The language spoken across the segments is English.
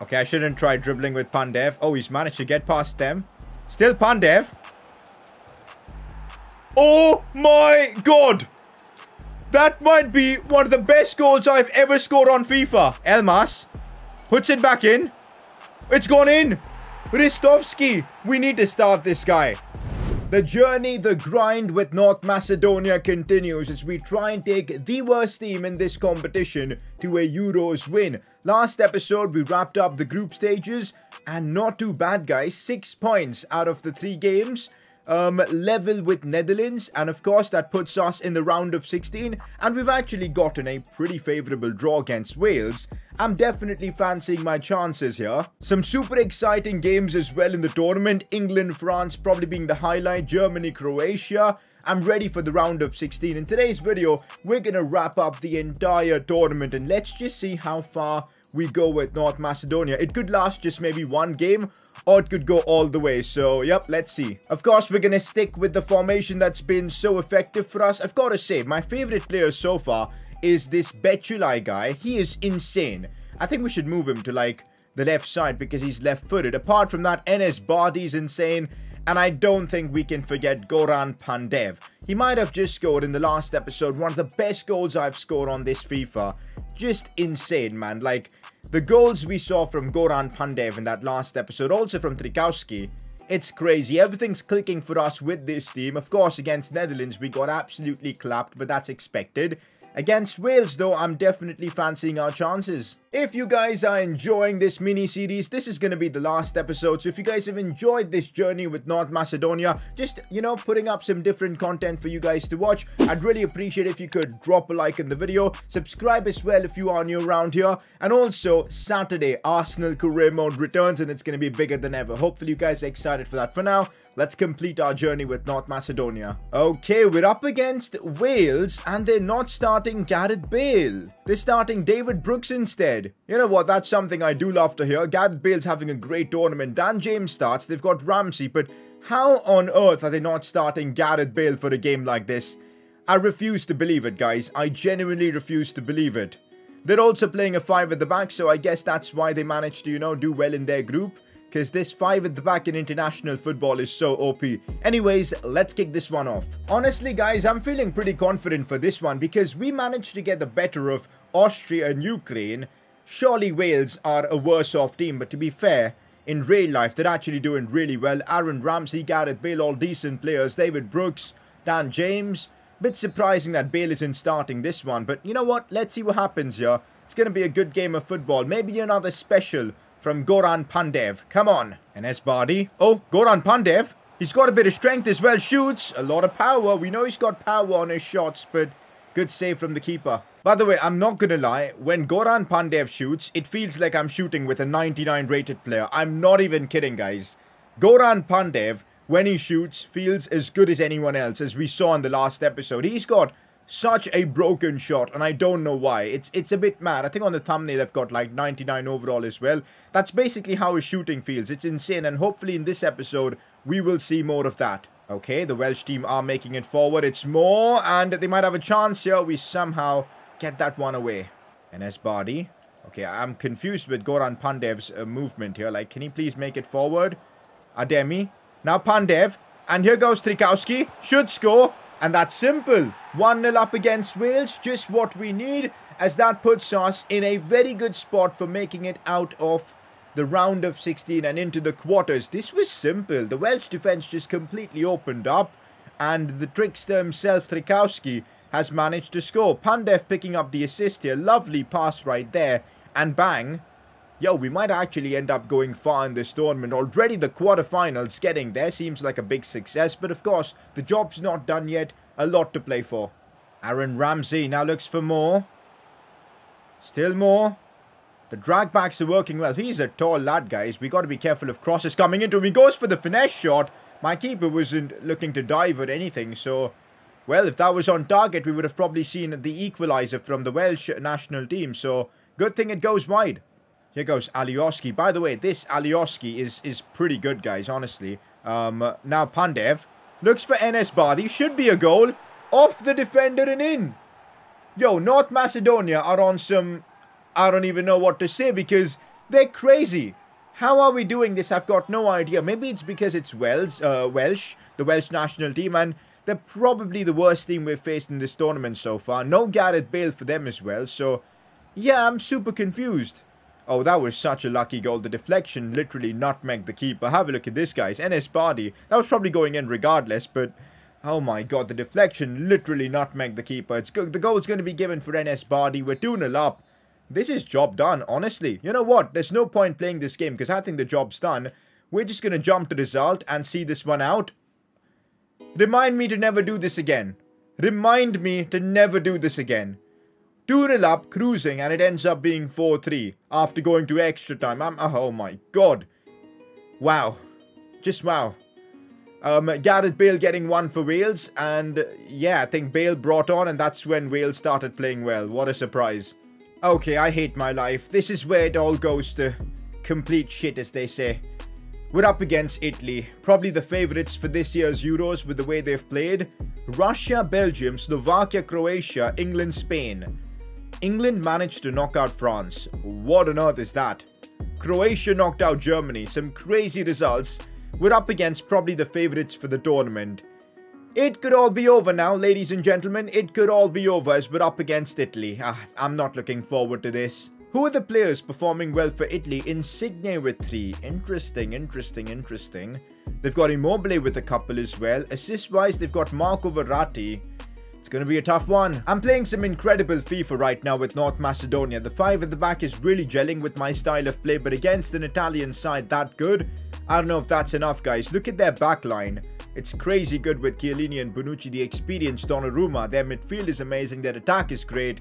Okay, I shouldn't try dribbling with Pandev. Oh, he's managed to get past them. Still Pandev. Oh my god! That might be one of the best goals I've ever scored on FIFA. Elmas puts it back in. It's gone in. Ristovski. We need to start this guy. The journey, the grind with North Macedonia continues as we try and take the worst team in this competition to a Euros win. Last episode, we wrapped up the group stages and not too bad, guys. Six points out of the three games um, level with Netherlands. And of course, that puts us in the round of 16. And we've actually gotten a pretty favourable draw against Wales. I'm definitely fancying my chances here. Some super exciting games as well in the tournament. England, France probably being the highlight. Germany, Croatia. I'm ready for the round of 16. In today's video, we're going to wrap up the entire tournament. And let's just see how far we go with North Macedonia. It could last just maybe one game or it could go all the way. So, yep, let's see. Of course, we're to stick with the formation that's been so effective for us. I've got to say, my favorite player so far is this Bejtulai guy. He is insane. I think we should move him to, like, the left side because he's left-footed. Apart from that, Enis Bardhi's insane. And I don't think we can forget Goran Pandev. He might have just scored in the last episode one of the best goals I've scored on this FIFA just insane, man. Like, the goals we saw from Goran Pandev in that last episode, also from Trikowski, it's crazy. Everything's clicking for us with this team. Of course, against Netherlands, we got absolutely clapped, but that's expected. Against Wales, though, I'm definitely fancying our chances. If you guys are enjoying this mini-series, this is going to be the last episode. So if you guys have enjoyed this journey with North Macedonia, just, you know, putting up some different content for you guys to watch, I'd really appreciate if you could drop a like in the video, subscribe as well if you are new around here, and also Saturday, Arsenal career mode returns and it's going to be bigger than ever. Hopefully you guys are excited for that. For now, let's complete our journey with North Macedonia. Okay, we're up against Wales and they're not starting Gareth Bale. They're starting David Brooks instead. You know what, that's something I do love to hear. Gareth Bale's having a great tournament. Dan James starts, they've got Ramsey, but how on earth are they not starting Gareth Bale for a game like this? I refuse to believe it, guys. I genuinely refuse to believe it. They're also playing a 5 at the back, so I guess that's why they managed to, you know, do well in their group. Because this 5 at the back in international football is so OP. Anyways, let's kick this one off. Honestly, guys, I'm feeling pretty confident for this one because we managed to get the better of Austria and Ukraine Surely Wales are a worse off team, but to be fair, in real life, they're actually doing really well. Aaron Ramsey, Gareth Bale, all decent players. David Brooks, Dan James. Bit surprising that Bale isn't starting this one, but you know what? Let's see what happens here. It's going to be a good game of football. Maybe another special from Goran Pandev. Come on. Enis Bardhi. Oh, Goran Pandev. He's got a bit of strength as well. Shoots. A lot of power. We know he's got power on his shots, but good save from the keeper. By the way, I'm not gonna lie, when Goran Pandev shoots, it feels like I'm shooting with a 99 rated player. I'm not even kidding, guys. Goran Pandev, when he shoots, feels as good as anyone else, as we saw in the last episode. He's got such a broken shot, and I don't know why. It's it's a bit mad. I think on the thumbnail I've got like 99 overall as well. That's basically how his shooting feels. It's insane, and hopefully in this episode, we will see more of that. Okay, the Welsh team are making it forward. It's more, and they might have a chance here. We somehow get that one away. Enis Bardhi. Okay, I'm confused with Goran Pandev's uh, movement here. Like, can he please make it forward? Ademi. Now Pandev. And here goes Trikowski. Should score. And that's simple. 1-0 up against Wales. Just what we need. As that puts us in a very good spot for making it out of the round of 16 and into the quarters. This was simple. The Welsh defence just completely opened up. And the trickster himself, Trikowski, has managed to score. Pandev picking up the assist here. Lovely pass right there. And bang. Yo, we might actually end up going far in this tournament. Already the quarterfinals getting there seems like a big success. But of course, the job's not done yet. A lot to play for. Aaron Ramsey now looks for more. Still more. The drag backs are working well. He's a tall lad, guys. we got to be careful of crosses coming into him. He goes for the finesse shot. My keeper wasn't looking to dive or anything, so well, if that was on target, we would have probably seen the equaliser from the Welsh national team. So, good thing it goes wide. Here goes Alioski. By the way, this Alioski is, is pretty good, guys, honestly. Um, now Pandev looks for Enis Bardhi. Should be a goal. Off the defender and in. Yo, North Macedonia are on some... I don't even know what to say because They're crazy. How are we doing this? I've got no idea. Maybe it's because it's Welsh, uh, Welsh, the Welsh national team, and they're probably the worst team we've faced in this tournament so far. No Gareth Bale for them as well, so yeah, I'm super confused. Oh, that was such a lucky goal. The deflection literally nutmegged the keeper. Have a look at this, guys. Enis Bardhi. That was probably going in regardless, but... Oh my god, the deflection literally nutmegged the keeper. It's go the goal's going to be given for Enis Bardhi. We're 2-0 up. This is job done, honestly. You know what? There's no point playing this game because I think the job's done. We're just going to jump to result and see this one out. Remind me to never do this again. Remind me to never do this again. 2 up, cruising, and it ends up being 4-3 after going to extra time. I'm, oh my god. Wow. Just wow. Um, Gareth Bale getting one for Wales, and yeah, I think Bale brought on, and that's when Wales started playing well. What a surprise. Okay, I hate my life. This is where it all goes to complete shit, as they say. We're up against Italy, probably the favourites for this year's Euros with the way they've played. Russia, Belgium, Slovakia, Croatia, England, Spain. England managed to knock out France. What on earth is that? Croatia knocked out Germany. Some crazy results. We're up against probably the favourites for the tournament. It could all be over now, ladies and gentlemen. It could all be over as we're up against Italy. Ah, I'm not looking forward to this. Who are the players performing well for Italy? Insigne with three. Interesting, interesting, interesting. They've got Immobile with a couple as well. Assist-wise, they've got Marco Verratti. It's going to be a tough one. I'm playing some incredible FIFA right now with North Macedonia. The five at the back is really gelling with my style of play, but against an Italian side that good, I don't know if that's enough, guys. Look at their backline. It's crazy good with Chiellini and Bonucci, the experienced Donnarumma. Their midfield is amazing, their attack is great.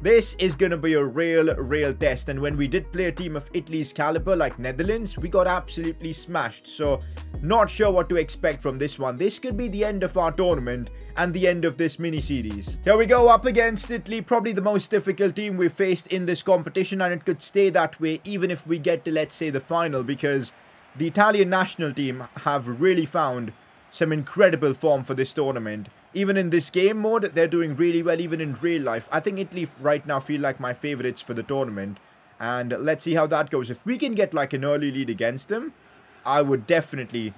This is going to be a real, real test. And when we did play a team of Italy's caliber like Netherlands, we got absolutely smashed. So, not sure what to expect from this one. This could be the end of our tournament and the end of this mini-series. Here we go, up against Italy. Probably the most difficult team we've faced in this competition. And it could stay that way even if we get to, let's say, the final. Because the Italian national team have really found some incredible form for this tournament. Even in this game mode, they're doing really well, even in real life. I think Italy right now feel like my favourites for the tournament. And let's see how that goes. If we can get like an early lead against them, I would definitely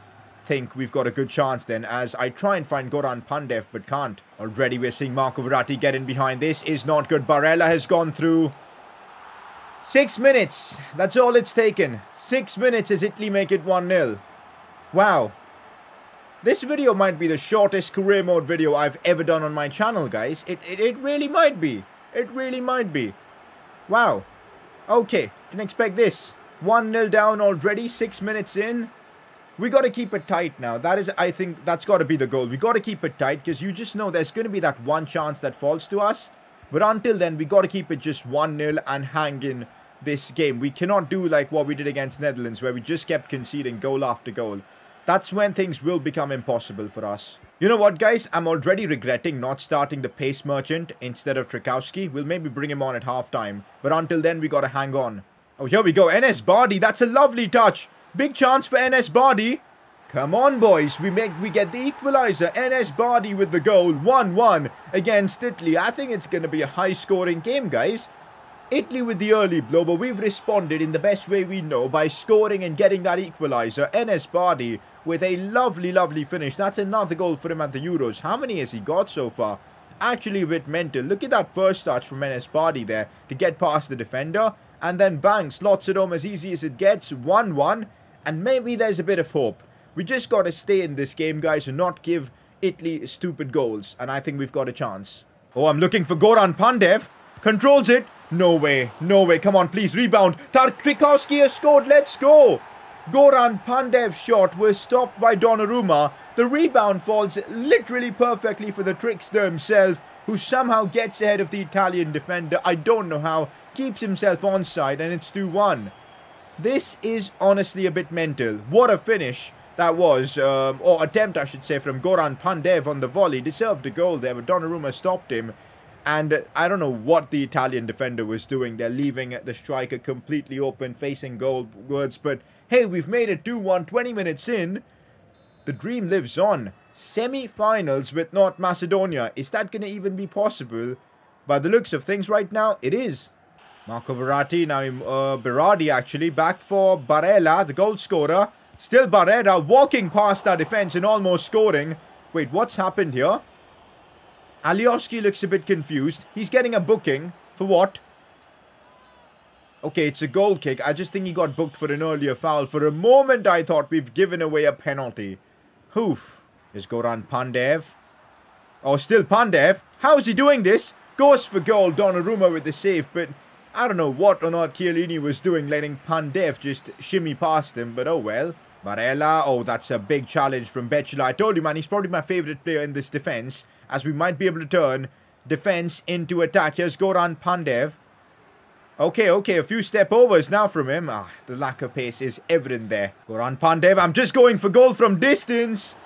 think we've got a good chance then as I try and find Goran Pandev but can't. Already we're seeing Marco Verratti get in behind. This is not good. Barella has gone through. Six minutes. That's all it's taken. Six minutes as Italy make it 1-0. Wow. This video might be the shortest career mode video I've ever done on my channel, guys. It, it, it really might be. It really might be. Wow. Okay, can expect this. 1-0 down already, 6 minutes in. We got to keep it tight now. That is, I think, that's got to be the goal. We got to keep it tight because you just know there's going to be that one chance that falls to us. But until then, we got to keep it just 1-0 and hang in this game. We cannot do like what we did against Netherlands where we just kept conceding goal after goal. That's when things will become impossible for us. You know what, guys? I'm already regretting not starting the Pace Merchant instead of Trikowski. We'll maybe bring him on at halftime. But until then, we gotta hang on. Oh, here we go. Enis Bardhi. That's a lovely touch. Big chance for Enis Bardhi. Come on, boys. We make we get the equalizer. Enis Bardhi with the goal. 1-1 against Italy. I think it's going to be a high-scoring game, guys. Italy with the early blow, but we've responded in the best way we know by scoring and getting that equalizer. Enis Bardhi with a lovely, lovely finish. That's another goal for him at the Euros. How many has he got so far? Actually a bit mental. Look at that first touch from Enis Bardhi there to get past the defender. And then bang, slots it home as easy as it gets. 1-1. And maybe there's a bit of hope. We just got to stay in this game, guys, and not give Italy stupid goals. And I think we've got a chance. Oh, I'm looking for Goran Pandev. Controls it. No way. No way. Come on, please. Rebound. Tarkowski has scored. Let's go. Goran Pandev's shot was stopped by Donnarumma. The rebound falls literally perfectly for the trickster himself, who somehow gets ahead of the Italian defender. I don't know how. Keeps himself onside, and it's 2-1. This is honestly a bit mental. What a finish that was, um, or attempt I should say, from Goran Pandev on the volley. Deserved a goal there, but Donnarumma stopped him. And I don't know what the Italian defender was doing. They're leaving the striker completely open, facing goalwards, but Hey, we've made it 2-1 20 minutes in. The dream lives on. Semi-finals with North Macedonia. Is that going to even be possible? By the looks of things right now, it is. Marco Verratti, now uh, Berardi actually, back for Barella, the goal scorer. Still Barella walking past that defence and almost scoring. Wait, what's happened here? Alioski looks a bit confused. He's getting a booking. For what? Okay, it's a goal kick. I just think he got booked for an earlier foul. For a moment, I thought we've given away a penalty. Hoof. Is Goran Pandev. Oh, still Pandev. How is he doing this? Goes for goal. Donnarumma with the save, but I don't know what on earth Chiellini was doing, letting Pandev just shimmy past him, but oh well. Barella, oh, that's a big challenge from Bejtulai. I told you, man, he's probably my favourite player in this defence, as we might be able to turn defence into attack. Here's Goran Pandev. Okay, okay, a few step overs now from him. Ah, the lack of pace is evident there. Goran Pandev, I'm just going for goal from distance.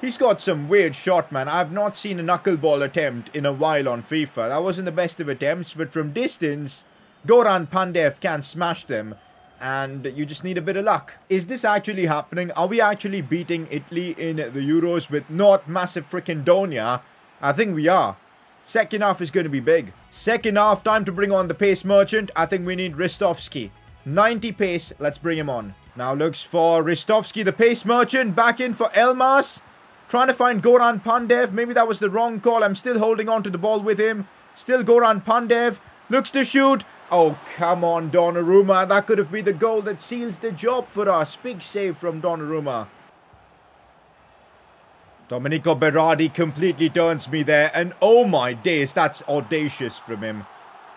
He's got some weird shot, man. I've not seen a knuckleball attempt in a while on FIFA. That wasn't the best of attempts, but from distance, Goran Pandev can smash them. And you just need a bit of luck. Is this actually happening? Are we actually beating Italy in the Euros with not massive freaking Donia? I think we are. Second half is going to be big. Second half, time to bring on the pace merchant. I think we need Ristovski. 90 pace, let's bring him on. Now looks for Ristovski, the pace merchant. Back in for Elmas. Trying to find Goran Pandev. Maybe that was the wrong call. I'm still holding on to the ball with him. Still Goran Pandev. Looks to shoot. Oh, come on, Donnarumma. That could have been the goal that seals the job for us. Big save from Donnarumma. Domenico Berardi completely turns me there. And oh my days, that's audacious from him.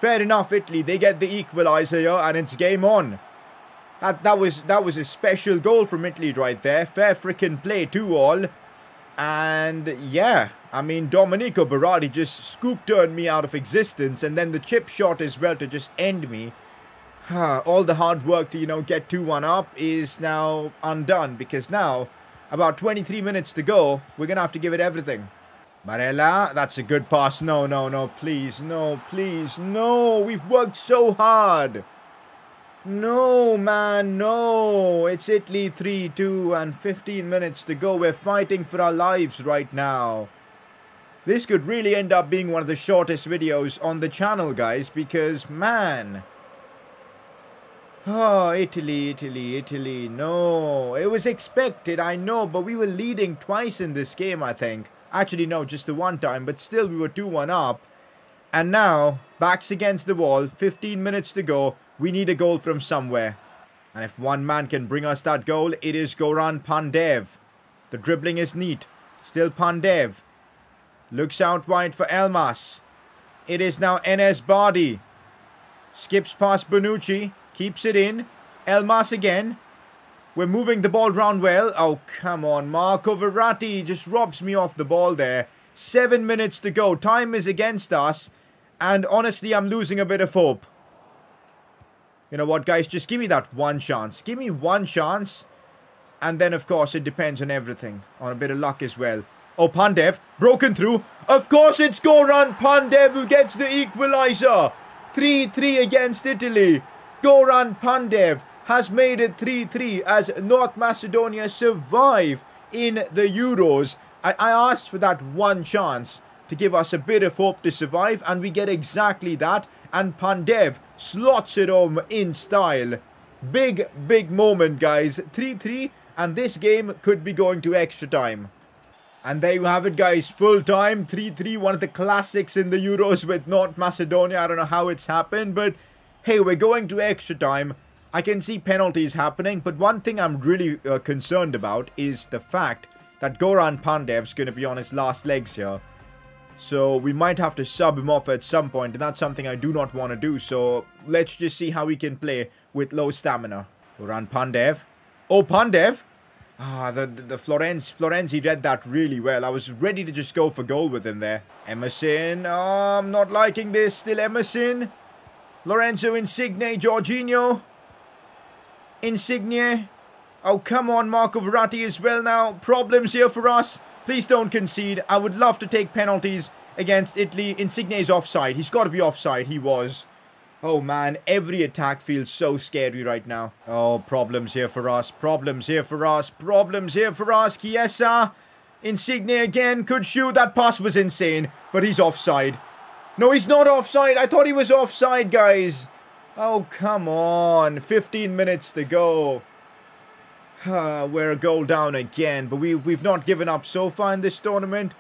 Fair enough, Italy. They get the equaliser here and it's game on. That, that, was, that was a special goal from Italy right there. Fair freaking play, 2 all. And yeah, I mean, Domenico Berardi just scoop turned me out of existence. And then the chip shot as well to just end me. All the hard work to, you know, get 2-1 up is now undone. Because now, about 23 minutes to go, we're going to have to give it everything. Barella, that's a good pass. No, no, no, please, no, please, no. We've worked so hard. No, man, no. It's Italy 3-2 and 15 minutes to go. We're fighting for our lives right now. This could really end up being one of the shortest videos on the channel, guys, because, man... Oh, Italy, Italy, Italy. No, it was expected, I know, but we were leading twice in this game, I think. Actually, no, just the one time, but still we were 2-1 up. And now, backs against the wall, 15 minutes to go. We need a goal from somewhere. And if one man can bring us that goal, it is Goran Pandev. The dribbling is neat. Still Pandev. Looks out wide for Elmas. It is now Enis Bardhi. Skips past Bonucci. Keeps it in. Elmas again. We're moving the ball round well. Oh, come on. Marco Verratti just robs me off the ball there. Seven minutes to go. Time is against us. And honestly, I'm losing a bit of hope. You know what, guys? Just give me that one chance. Give me one chance. And then, of course, it depends on everything. On a bit of luck as well. Oh, Pandev. Broken through. Of course, it's Goran Pandev who gets the equaliser. 3-3 against Italy. Goran Pandev has made it 3-3 as North Macedonia survive in the Euros. I, I asked for that one chance to give us a bit of hope to survive and we get exactly that and Pandev slots it home in style. Big, big moment, guys. 3-3, and this game could be going to extra time. And there you have it, guys. Full time, 3-3, one of the classics in the Euros with North Macedonia. I don't know how it's happened, but hey, we're going to extra time. I can see penalties happening, but one thing I'm really uh, concerned about is the fact that Goran Pandev's going to be on his last legs here. So we might have to sub him off at some point, and that's something I do not want to do. So let's just see how we can play with low stamina. Goran Pandev. Oh, Pandev! Ah, the, the, the Florenz, Florenzi read that really well. I was ready to just go for goal with him there. Emerson. Oh, I'm not liking this. Still Emerson. Lorenzo Insigne, Jorginho. Insigne. Oh, come on, Marco Verratti as well now. Problems here for us. Please don't concede. I would love to take penalties against Italy. Insigne's offside. He's got to be offside. He was. Oh, man. Every attack feels so scary right now. Oh, problems here for us. Problems here for us. Problems here for us. Chiesa. Insigne again. Could shoot. That pass was insane. But he's offside. No, he's not offside. I thought he was offside, guys. Oh, come on. 15 minutes to go. we're a goal down again, but we, we've not given up so far in this tournament.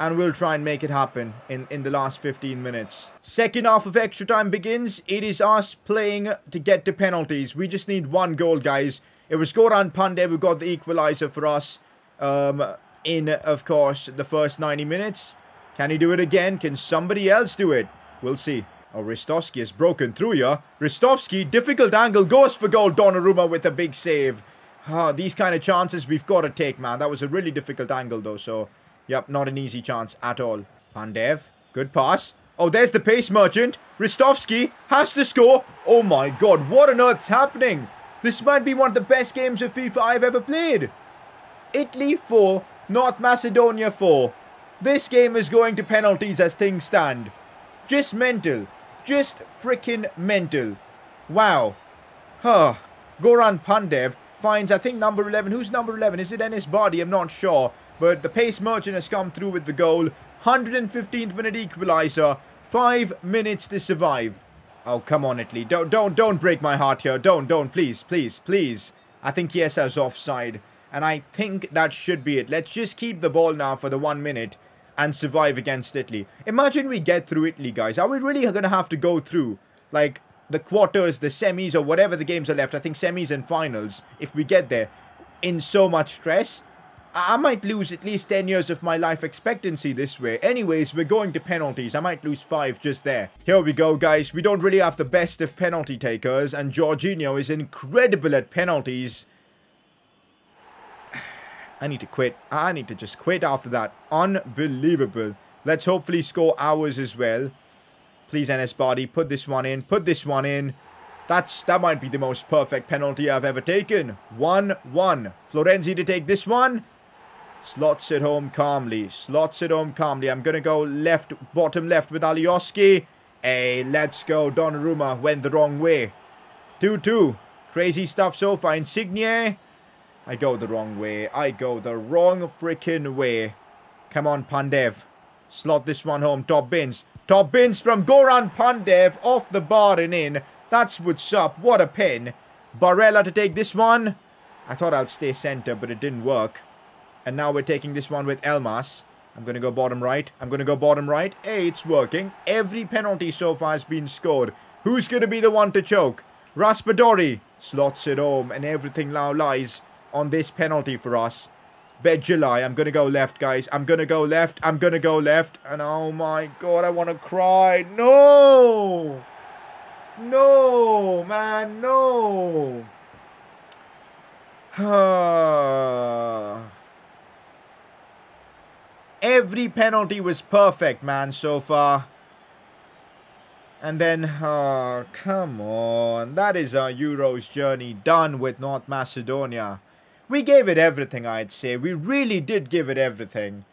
And we'll try and make it happen in, in the last 15 minutes. Second half of extra time begins. It is us playing to get the penalties. We just need one goal, guys. It was Goran Pandev who got the equalizer for us. Um, in, of course, the first 90 minutes. Can he do it again? Can somebody else do it? We'll see. Oh, Ristovski has broken through here. Ristovski, difficult angle, goes for goal. Donnarumma with a big save. Ah, these kind of chances we've got to take, man. That was a really difficult angle, though, so... Yep, not an easy chance at all. Pandev, good pass. Oh, there's the pace merchant. Ristovski has to score. Oh my god, what on earth's happening? This might be one of the best games of FIFA I've ever played. Italy 4, North Macedonia 4. This game is going to penalties as things stand. Just mental. Just freaking mental. Wow. Huh. Goran Pandev finds, I think, number 11. Who's number 11? Is it Enis Bardhi? I'm not sure. But the pace merchant has come through with the goal. 115th minute equalizer. Five minutes to survive. Oh, come on, Italy. Don't, don't, don't break my heart here. Don't, don't, please, please, please. I think Chiesa offside. And I think that should be it. Let's just keep the ball now for the one minute and survive against Italy. Imagine we get through Italy, guys. Are we really going to have to go through, like, the quarters, the semis, or whatever the games are left? I think semis and finals, if we get there, in so much stress. I might lose at least 10 years of my life expectancy this way. Anyways, we're going to penalties. I might lose 5 just there. Here we go, guys. We don't really have the best of penalty takers, and Jorginho is incredible at penalties. I need to quit. I need to just quit after that. Unbelievable. Let's hopefully score ours as well. Please, Enis Bardhi, put this one in. Put this one in. That's That might be the most perfect penalty I've ever taken. 1-1. Florenzi to take this one. Slots it home calmly. Slots it home calmly. I'm going to go left, bottom left with Alioski. Hey, let's go. Donnarumma went the wrong way. 2-2. Crazy stuff so far. Insigne. I go the wrong way. I go the wrong freaking way. Come on, Pandev. Slot this one home. Top bins. Top bins from Goran Pandev. Off the bar and in. That's what's up. What a pin. Barella to take this one. I thought I'd stay center, but it didn't work. And now we're taking this one with Elmas. I'm going to go bottom right. I'm going to go bottom right. Hey, it's working. Every penalty so far has been scored. Who's going to be the one to choke? Raspadori slots it home and everything now lies on this penalty for us. July. I'm going to go left, guys. I'm going to go left. I'm going to go left. And oh my god, I want to cry. No! No, man, no! Every penalty was perfect, man, so far. And then, oh, come on. That is our Euros journey done with North Macedonia. We gave it everything, I'd say. We really did give it everything.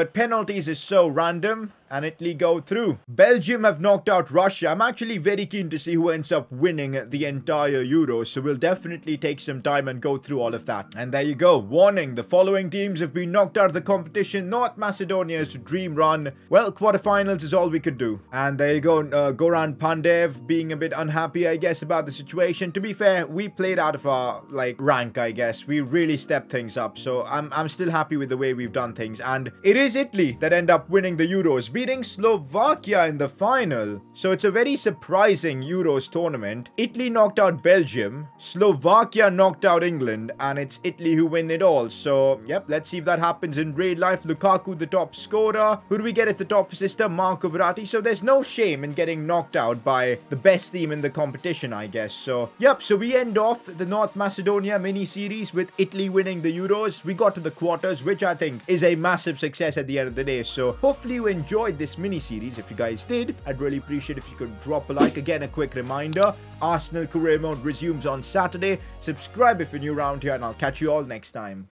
But penalties is so random and Italy go through. Belgium have knocked out Russia. I'm actually very keen to see who ends up winning the entire Euro, so we'll definitely take some time and go through all of that. And there you go. Warning, the following teams have been knocked out of the competition. North Macedonia's dream run. Well, quarterfinals is all we could do. And there you go, uh, Goran Pandev being a bit unhappy, I guess, about the situation. To be fair, we played out of our, like, rank, I guess. We really stepped things up, so I'm, I'm still happy with the way we've done things. And it is Italy that end up winning the Euros beating Slovakia in the final. So it's a very surprising Euros tournament. Italy knocked out Belgium, Slovakia knocked out England, and it's Italy who win it all. So, yep, let's see if that happens in real life. Lukaku, the top scorer. Who do we get as the top assister? Marco Verratti. So there's no shame in getting knocked out by the best team in the competition, I guess. So, yep, so we end off the North Macedonia mini-series with Italy winning the Euros. We got to the quarters, which I think is a massive success at the end of the day. So, hopefully you enjoyed enjoyed this mini-series. If you guys did, I'd really appreciate if you could drop a like. Again, a quick reminder, Arsenal Career Mode resumes on Saturday. Subscribe if you're new around here, and I'll catch you all next time.